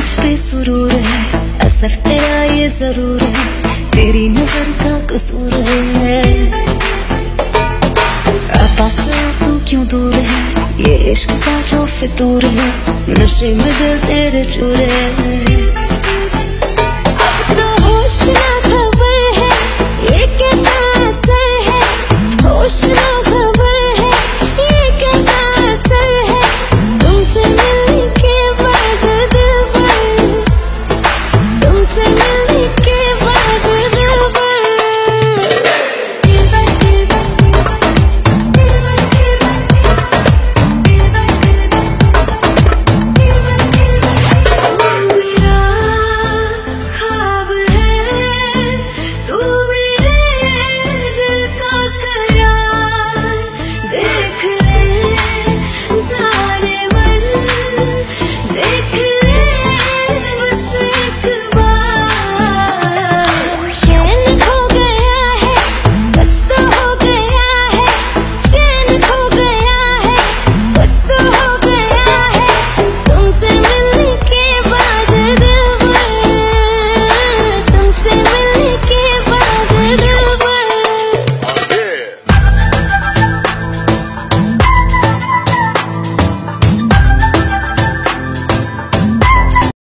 मुझ पे सुरूर है, असर तेरा ये ज़रूर है, तेरी नज़र का कसूर है। पास तू क्यों दूर है? ये इश्क का जो फितूर है, नशे में दिल तेरे चूर। है